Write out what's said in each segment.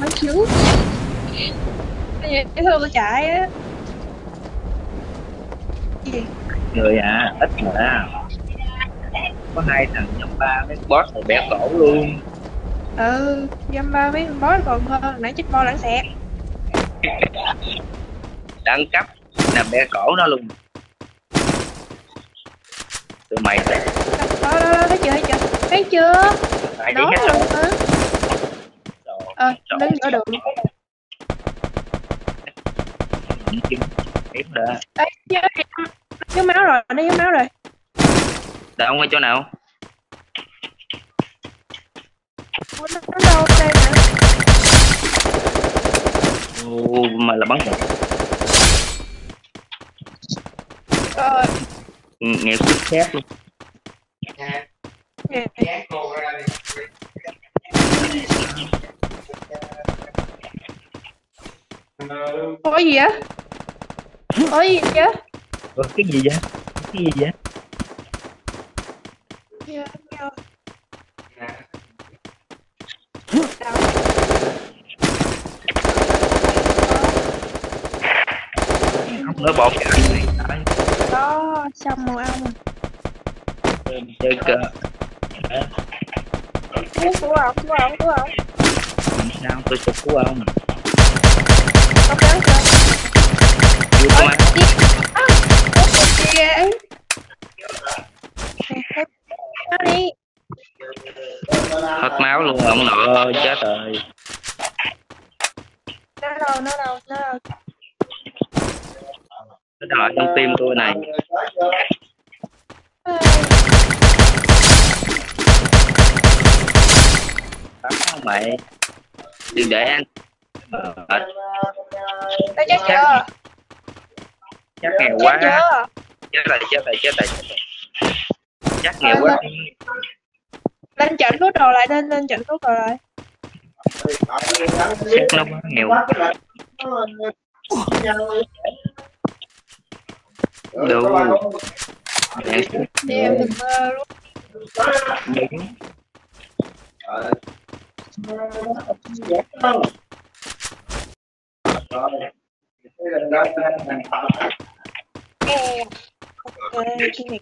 mấy chú. Cái thương tôi chạy á. Gì? Người à ít mà có hai thằng nhóm ba mấy boss này bẻ cổ luôn. Ừ dăm ba mấy boss còn hơn nãy chích bo lãng xẹt đẳng cấp nằm bẻ cổ nó luôn. Tụi mày. Đó đó đó thấy chưa thấy chưa? Thấy chưa? Phải đi nói hết rồi ờ đứng giữa đường đấy thiếu máu rồi nó thiếu máu rồi. Đâu ở chỗ nào? Ủa, nó, nó đâu đây nè Ồ, mà là bắn được ờ. Nghe chút khác luôn. Nè. Có gì á? Có gì chứ? Ủa, cái gì vậy? Cái gì vậy? Dạ, dạ. Đâu? không nữa bột cái này Đấy, đó xong màu ông chơi cờ. Cứu cứu ông cứu ông cứu ông. Sao tôi chụp của ông không có nó đi hết máu luôn, ông nội chết rồi. Nó đâu nó đâu nó đâu nó đòi trong tim tôi này. Mày đừng để anh. Ờ nó chết chưa? Chắc nghèo quá. chết rồi chết rồi chết rồi chết rồi. chắc nghèo quá. lên chỉnh nút đồ lại lên lên chỉnh nút đồ lại. Chắc nó quá. Nghèo đủ đi em đừng mơ luôn đúng. Ê, ok cái này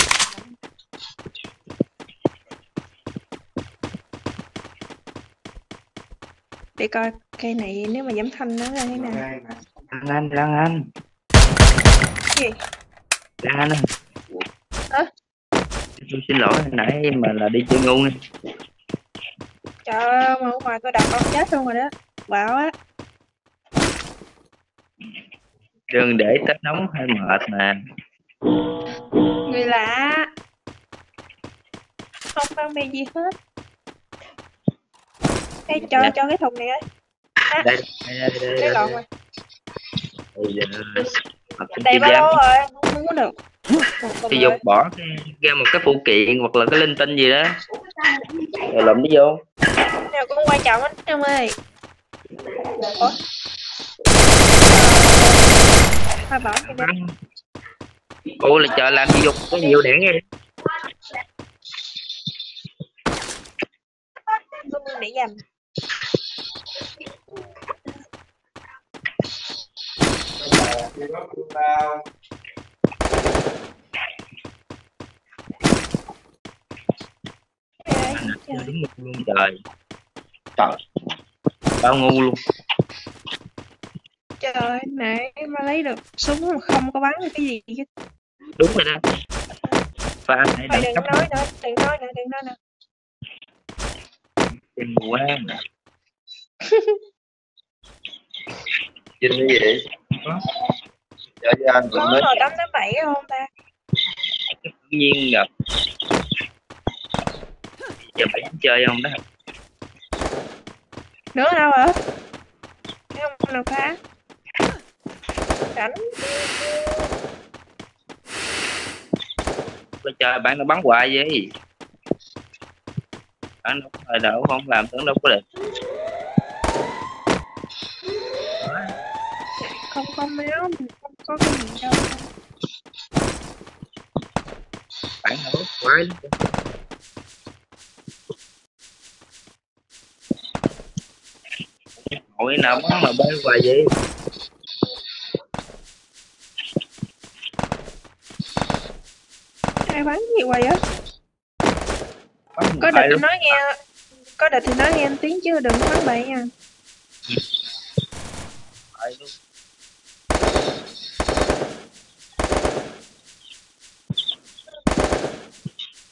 để coi cây này nếu mà giảm thanh nó là thế nào. Lan Anh Lan Anh. Gì? Lan Anh. Hả? tôi xin lỗi hồi nãy mà là đi chơi ngu nè trời ơi mà ngoài tôi đập ông chết luôn rồi đó. Bảo á đừng để tết nóng hay mệt mà. Người lạ. Không mang bì gì hết. Ê, cho Dạ. cho cái thùng này ấy đây đây đây đây, đây, đây. rồi. Giờ mặc cái đầy chi ba giám lô rồi không có được thì rồi. dục bỏ cái, ra một cái phụ kiện hoặc là cái linh tinh gì đó. Rồi lụm nó vô. Nào cũng quan trọng hết em ơi. Ủa? Thôi bỏ cái đi ủa là chờ làm gì dục? Có nhiều vậy luôn để trời. đúng luôn trời. Trời. Bao ngu luôn trời nãy mà lấy được súng mà không có bắn được cái gì hết đúng rồi đó. Và anh hãy đừng cấp nói nữa đừng nói nữa đừng nói nữa. Tiền quá Vinh cái gì? Có. Dạ dạ anh có cũng nói hồi tám tám bảy không ta? Tự nhiên gặp. Giờ phải chơi không đó? Nữa đâu hả? Thấy không được phá cảnh tôi chơi bạn nó bắn hoài vậy bạn đâu có đâu không làm tưởng đâu có được không có mình không có cái gì đâu. Bạn đâu quái lắm. Hội nào bắn mà bắn hoài vậy? Ai bắn gì hoài á. Có địch thì nói nghe có địch thì nói nghe em tiếng chứ đừng bắn bậy nha.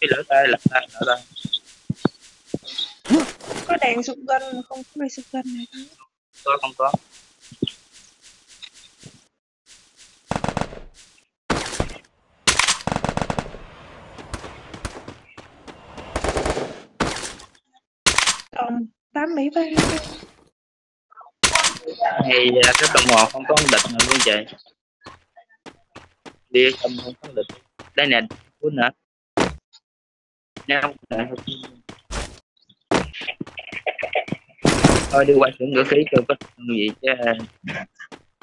Cái lỡ tay lỡ tay lỡ tay có đạn sụt gân không có sụt gân này. Có không có còn tám mỹ ba hay à, cái đồng hồ không có địch nào luôn vậy? Đi trong không có địch. Đây nè cuốn hả nhau thôi đi qua xưởng ngữ khí cho có gì chứ.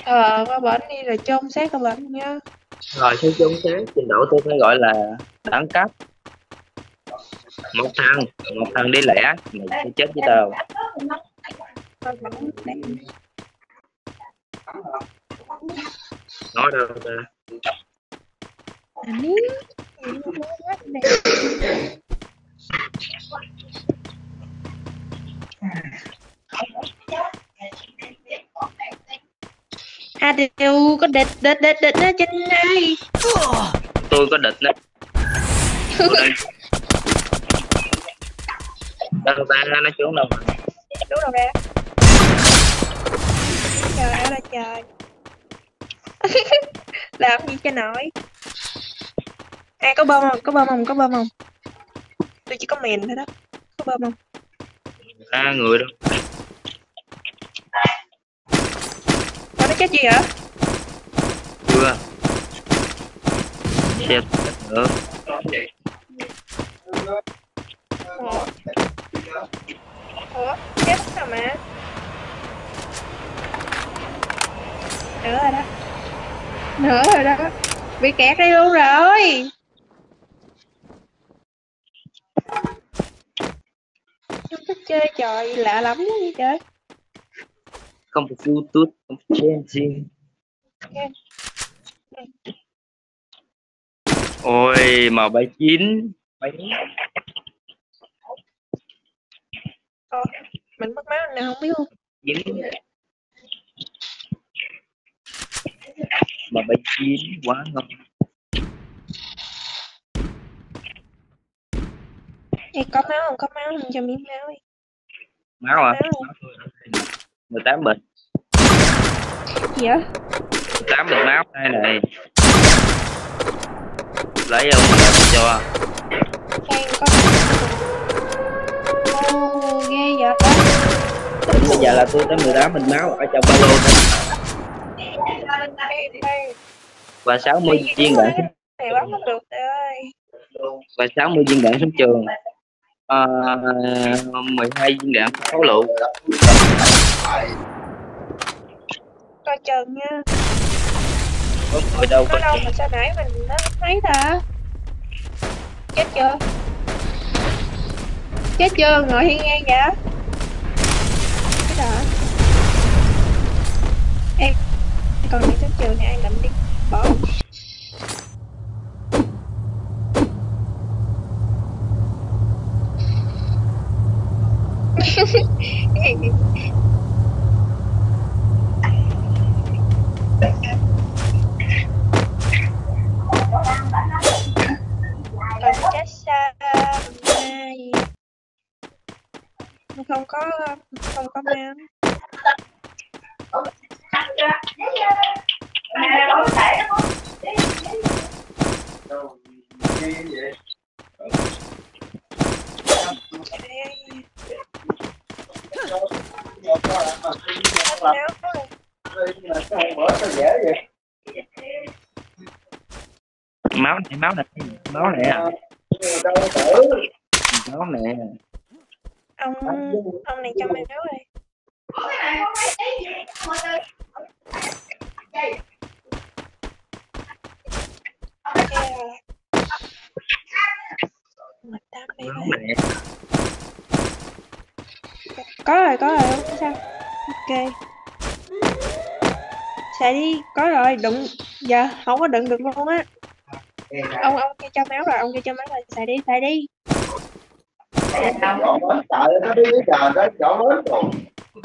Ờ qua bển đi rồi chôn xác qua bển nha. Rồi số chống sáng trình độ tôi phải gọi là đẳng cấp một thằng một thằng đi lẻ mày sẽ chết với tao. Nói đâu ta? À à đều có địch địch địch địch ở trên này tôi có địch đó Đâu ta nó trốn đâu mà. Đúng đâu ra? Trời ơi là trời làm gì cho nổi? À có bơm không? Có bơm không? Có bơm không? Tôi chỉ có mìn thôi đó. Có bơm không? À, người đâu. Ủa, nó chết gì hả? Chưa. Chết nữa. Ủa ủa chết rồi mà. Nữa rồi đó. Nữa rồi đó. Bị kẹt đây luôn rồi. Không thích chơi trò gì lạ lắm vậy trời. Không phải tút không phải changing ôi màu bảy chín bảy Ờ, mình mất máu nào không biết luôn chín mà bảy chín quá ngon Ê, có máu không? Có máu không? Cho miếng máu đi. Máu à? Máu. mười tám bịch gì vậy mười tám bịch máu đây này. Lấy không tôi cho. Khang có Vậy bây giờ là tôi tới 18 bình máu ở trong ba lô đó. Ê, ê, và 60 ê, viên đạn và 60 viên đạn súng trường. À, 12 viên đạn pháo lựu coi chừng nha. Có người đâu có đâu mà sao nãy mình nó thấy ta? Chết chưa? Chết chưa ngồi hiên ngang vậy đó. Em còn đi tới trường thì ai làm đi? Bỏ. Hehehe chết sao mai không có có máu này máu này máu này à. máu này. Ông ông này cho mày máu này có rồi có rồi không sao ok xài đi có rồi đụng giờ không có đựng được luôn á ông ông kia cho máu rồi ông kia cho máu rồi xài đi xài đi trời nó đi với trời đó chỗ bến rồi Ê,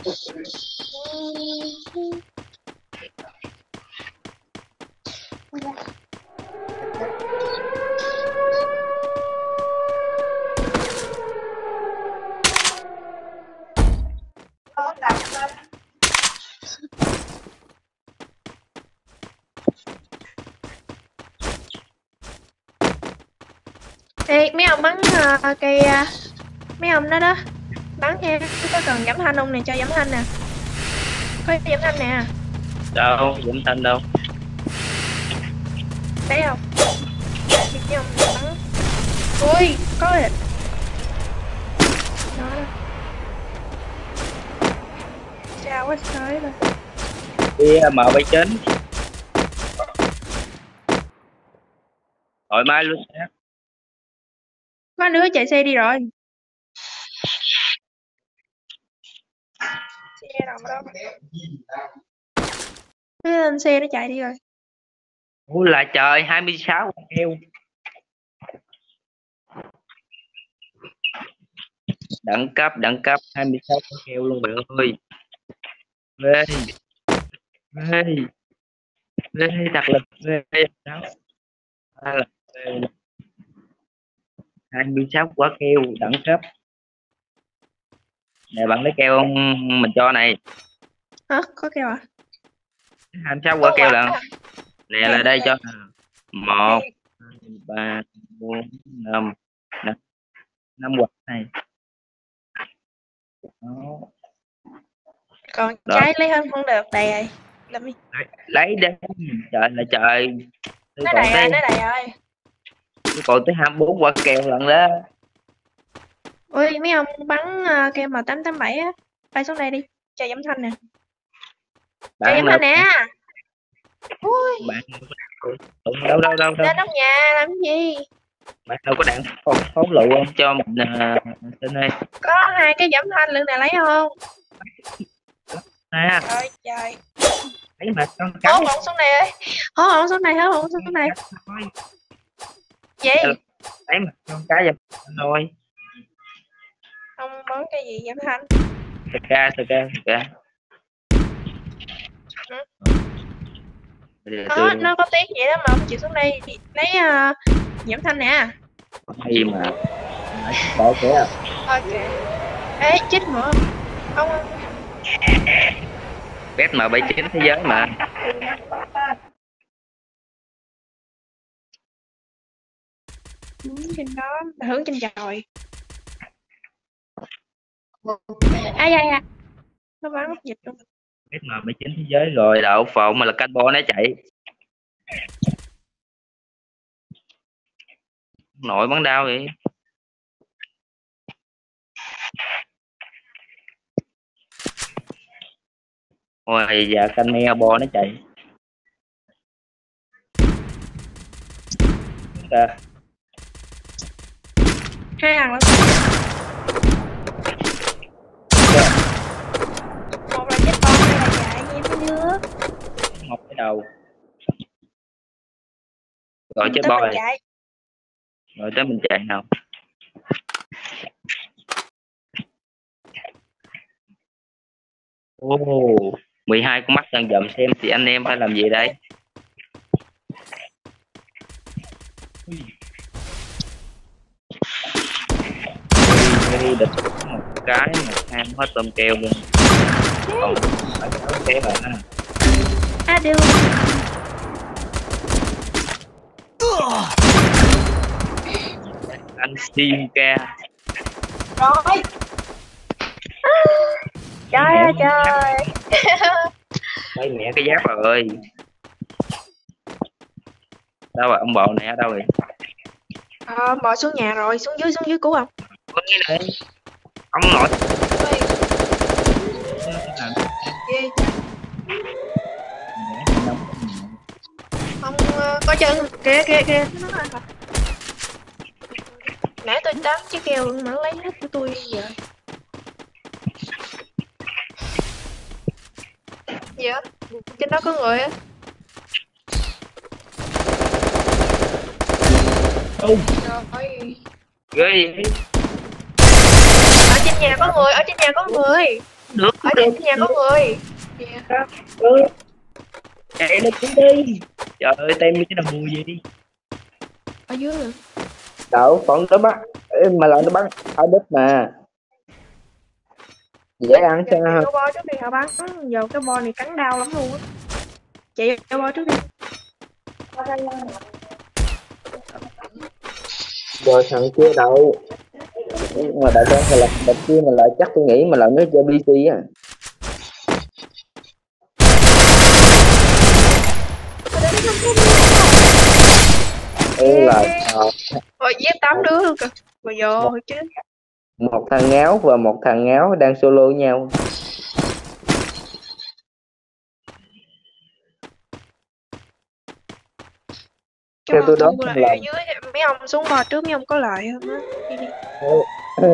mấy ông bắn uh, cây uh, mấy ông đó đó bắn nha có cần giảm thanh không nè? Cho giảm thanh nè. Có giảm thanh nè. Đâu dũng thanh đâu. Thấy không? Mấy ông bắn. Ui có rồi đó sao quá sới rồi. Kia m bảy chín thoải mái luôn có đứa chạy xe đi rồi xe đâu đó lên xe nó chạy đi rồi. Ủa là trời 26 con heo. Đẳng cấp đẳng cấp 26 con heo luôn bạn ơi. Ghê Ghê Ghê đặt lực ghê đó. À, là 26 quả keo đẳng cấp nè bạn lấy keo không? Mình cho này. Hả? Có kêu à? 26 quả Có keo quả là à? nè là đây cho. Một ba bốn năm. Năm năm quả này. Đó. còn Đó. trái lấy hơn không được đầy rồi. Làm đi lấy đi. Trời là trời. Nó đầy rồi nó đầy rồi. còn tới 24 quả keo lần đó ui mấy ông bắn uh, kem màu tám tám bảy á. Bay xuống đây đi cho giảm thanh nè. Bạn giảm thanh nè. ui. bạn đâu đâu đâu đâu, lên trong nhà làm cái gì? Bạn đâu có đạn phóng phóng lựu không? Cho mình tên ơi có hai cái giảm thanh lượng này lấy không? À? Trời trời. Thấy mà con cái ổng xuống này ơi. Hốt ổng xuống này hốt ổng xuống này. Gì? thấy mà con cái giùm. Thôi ông bắn cái gì giảm thanh? Sờ ca sờ ca sờ ca Ừ. Bây giờ Đó, tôi nó có tiếng vậy đó mà ông chịu xuống đây lấy uh, giảm thanh nè. Hay mà. Bỏ kìa ok. Ê chết nữa ông bét mà 79 thế giới mà. Hướng trên đó hướng trên trời ai ai ai? Nó bắn dịch luôn. Bét mà 79 thế giới rồi. Đậu phộng mà là canh bo nó chạy. Nội bắn đau vậy. Ôi dạ canh me bo nó chạy. À, hai thằng lắm một là chết con hai là chạy như mấy đứa một cái đầu. Rồi chết Tới bo rồi. chạy rồi tới mình chạy nào? Ô 12 con mắt đang dậm xem thì anh em phải làm gì đây? Ui, địch một cái mà ham hết tôm keo luôn. Còn phải sáu keo à à đều anh sim ca. Rồi. Trời ơi trời. Mấy mẹ cái giáp rồi đâu rồi ông bộ này ở đâu rồi ờ bò xuống nhà rồi xuống dưới xuống dưới cứu không có cái này ông nội Ui, ghê không ờ, có chân kìa kìa kìa. Nãy tôi chiếc keo mà nó lấy hết của tôi gì á trên đó có người á. Rồi ghê vậy? Ở trên nhà có người ở trên nhà có người. Được. Ở trên nhà có người. Ừ. chạy lên xuống đi trời ơi tem như cái đồng mùi gì. Đi ở dưới rồi đâu còn nó bắt Ê, mà lại nó bắn. Ở đất mà. Dễ ăn sao? cái bo trước đi hả bắn? Giờ cái bo này cắn đau lắm luôn á. Chạy cái bo trước đi. Rồi thằng kia đâu? Mà đại con là đợt kia mà lại chắc tôi nghĩ mà lại nó cho BC á Ê là ờ, rồi giết tám đứa luôn kìa rồi giờ chứ. một thằng ngáo và một thằng ngáo đang solo với nhau. Theo mà tôi không lại ở dưới mấy ông xuống bò trước mấy ông có lại không á?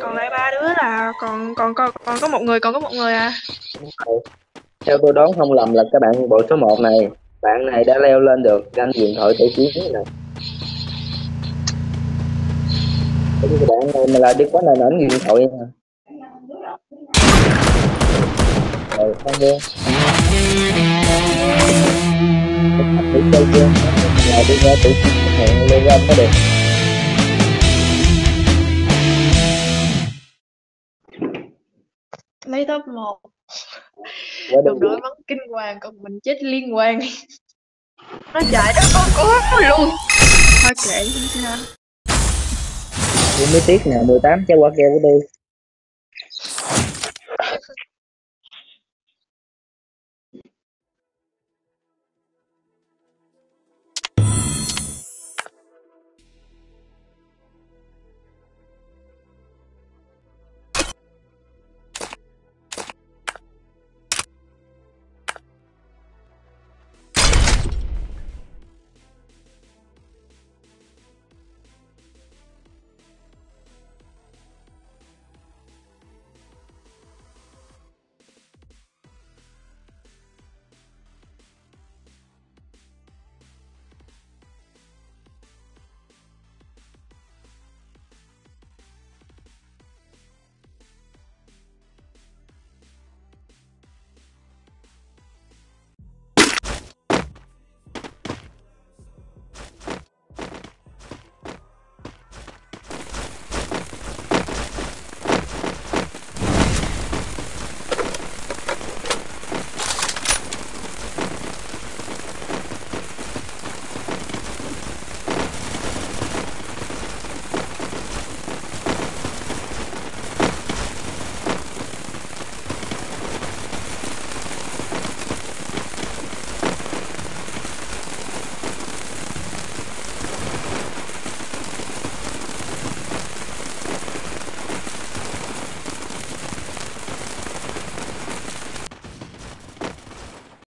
Còn lại ba đứa là còn còn còn còn có một người còn có một người à. Theo tôi đoán không lầm là các bạn bộ số 1 này bạn này đã leo lên được danh điện thoại tự chiến này cái bạn này mà là đi quá là ảnh điện thoại hả? Rồi không nghe. Đi chơi chưa? Là đi ra tự chiến hẹn lên ra mới được. Lấy top 1 quá đồng đội bắn kinh hoàng còn mình chết liên quan. Nó chạy đó con cố luôn. Thôi kệ đi sao mới tiếc nè 18 trái quả keo của tôi